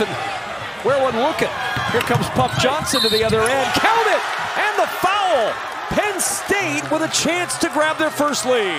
left, and where one looking? Here comes Puff Johnson to the other end. Count it! And the foul! Penn State with a chance to grab their first lead.